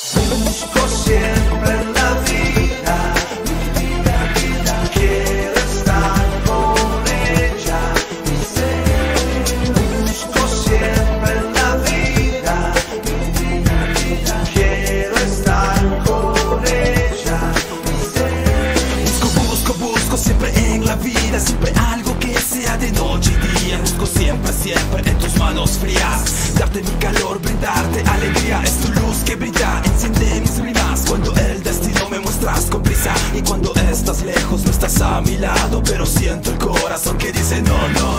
Busco siempre la vida, quiero estar con ella. Busco siempre en la vida, quiero estar con ella. Busco, busco, busco siempre en la vida Siempre algo que sea de noche y día Busco siempre, siempre en tus manos frías Darte mi calor, brindarte alegría Es tu luz que brilla, con prisa. Y cuando estás lejos no estás a mi lado Pero siento el corazón que dice no No,